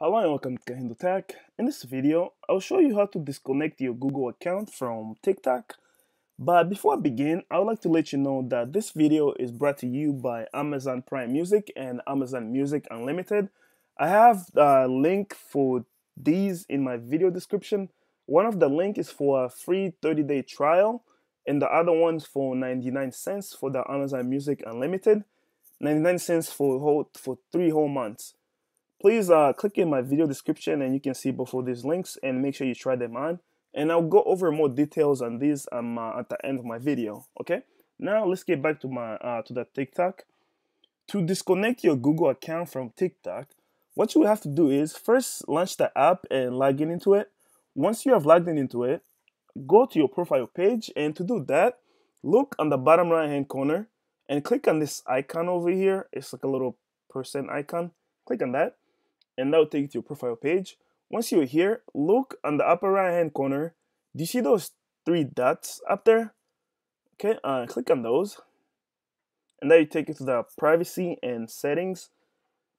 Hello and welcome to Kahindo Tech. In this video, I'll show you how to disconnect your Google account from TikTok. But before I begin, I would like to let you know that this video is brought to you by Amazon Prime Music and Amazon Music Unlimited. I have a link for these in my video description. One of the link is for a free 30-day trial and the other one's for 99 cents for the Amazon Music Unlimited. 99 cents for whole, for three whole months please uh, click in my video description and you can see both of these links and make sure you try them on. And I'll go over more details on these um, uh, at the end of my video okay? Now let's get back to my uh, to the TikTok. To disconnect your Google account from TikTok what you have to do is first launch the app and log in into it. Once you have logged in into it go to your profile page and to do that look on the bottom right hand corner and click on this icon over here. It's like a little percent icon. Click on that and that will take you to your profile page. Once you're here, look on the upper right hand corner. Do you see those three dots up there? Okay, uh, click on those. And then you take you to the privacy and settings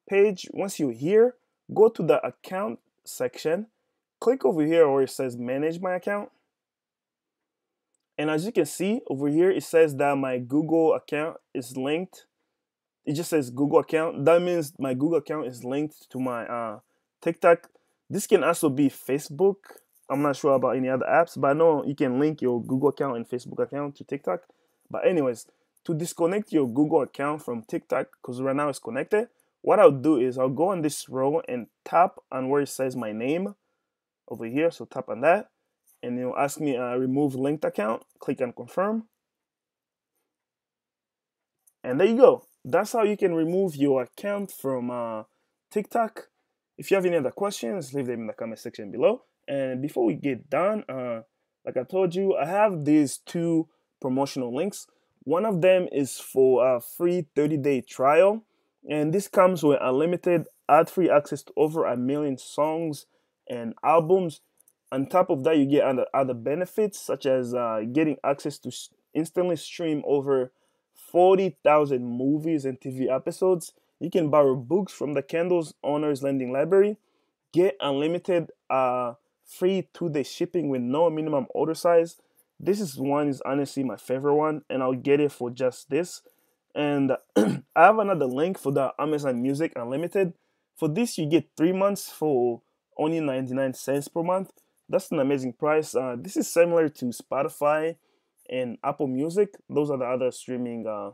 page. Once you're here, go to the account section. Click over here where it says manage my account. And as you can see over here, it says that my Google account is linked it just says Google account. That means my Google account is linked to my uh, TikTok. This can also be Facebook. I'm not sure about any other apps, but I know you can link your Google account and Facebook account to TikTok. But anyways, to disconnect your Google account from TikTok, because right now it's connected, what I'll do is I'll go on this row and tap on where it says my name over here. So tap on that, and it'll ask me uh, remove linked account. Click on confirm, and there you go that's how you can remove your account from uh, TikTok. If you have any other questions, leave them in the comment section below. And before we get done, uh, like I told you, I have these two promotional links. One of them is for a free 30-day trial, and this comes with unlimited ad-free access to over a million songs and albums. On top of that, you get other, other benefits such as uh, getting access to instantly stream over 40,000 movies and TV episodes. You can borrow books from the Kindle's Owners Lending Library. Get unlimited uh, free two-day shipping with no minimum order size. This is one is honestly my favorite one, and I'll get it for just this. And I have another link for the Amazon Music Unlimited. For this, you get three months for only 99 cents per month. That's an amazing price. Uh, this is similar to Spotify and Apple Music. Those are the other streaming uh,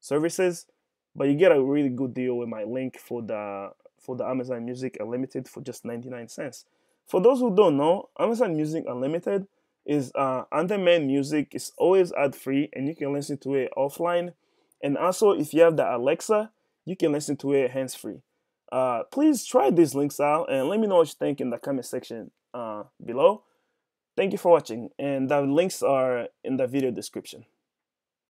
services. But you get a really good deal with my link for the for the Amazon Music Unlimited for just 99 cents. For those who don't know, Amazon Music Unlimited is uh, on-demand music. It's always ad-free and you can listen to it offline. And also, if you have the Alexa, you can listen to it hands-free. Uh, please try these links out and let me know what you think in the comment section uh, below. Thank you for watching and the links are in the video description.